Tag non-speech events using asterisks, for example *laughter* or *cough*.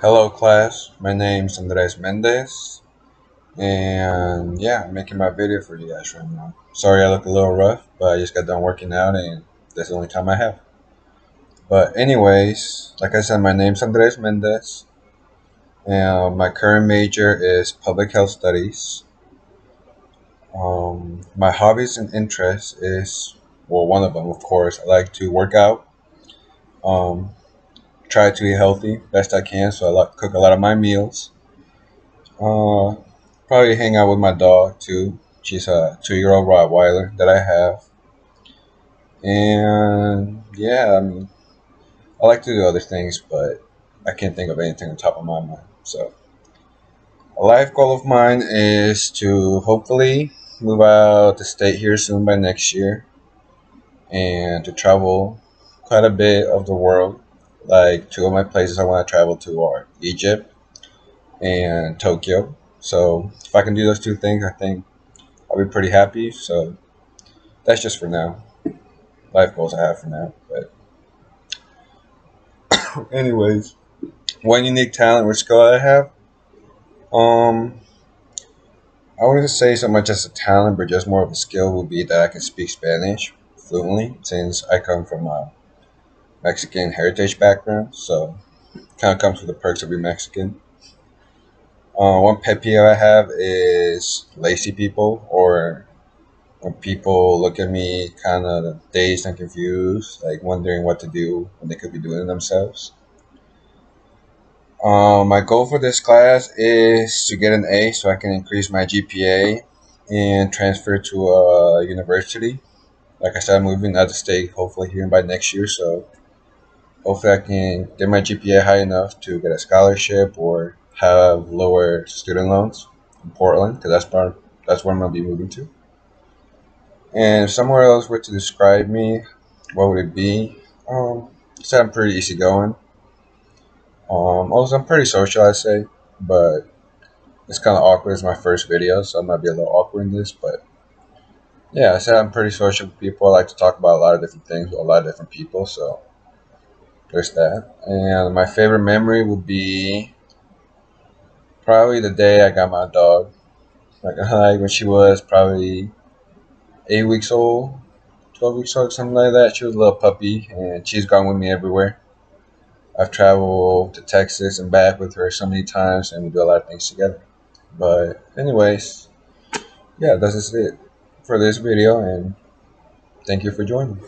Hello class, my name is Andres Mendez and yeah, I'm making my video for you guys right now. Sorry I look a little rough, but I just got done working out and that's the only time I have. But anyways, like I said, my name's Andres Mendez and my current major is public health studies. Um, my hobbies and interests is, well, one of them, of course, I like to work out. Um, try to eat healthy best I can, so I like cook a lot of my meals. Uh, probably hang out with my dog too. She's a two-year-old Rottweiler that I have, and yeah, I mean, I like to do other things, but I can't think of anything on top of my mind. So, a life goal of mine is to hopefully move out the state here soon by next year, and to travel quite a bit of the world like two of my places I want to travel to are Egypt and Tokyo. So if I can do those two things, I think I'll be pretty happy. So that's just for now. Life goals I have for now. But *coughs* anyways, one unique talent or skill I have. Um, I wouldn't say so much as a talent, but just more of a skill would be that I can speak Spanish fluently, since I come from a Mexican heritage background, so kind of comes with the perks of being Mexican. Uh, one pet peeve I have is lazy people, or when people look at me kind of dazed and confused, like wondering what to do when they could be doing themselves. Um, my goal for this class is to get an A so I can increase my GPA and transfer to a university. Like I said, I'm moving out of state hopefully here by next year, so hopefully I can get my GPA high enough to get a scholarship or have lower student loans in Portland because that's where that's where I'm gonna be moving to. And somewhere else were to describe me, what would it be? Um, so I'm pretty easygoing. Um, also I'm pretty social, I say, but it's kind of awkward. It's my first video, so I might be a little awkward in this, but yeah, I said I'm pretty social with people. I like to talk about a lot of different things with a lot of different people, so there's that. And my favorite memory would be probably the day I got my dog. Like, *laughs* like when she was probably eight weeks old, twelve weeks old, something like that. She was a little puppy, and she's gone with me everywhere. I've traveled to Texas and back with her so many times, and we do a lot of things together. But anyways, yeah, that's it for this video, and thank you for joining.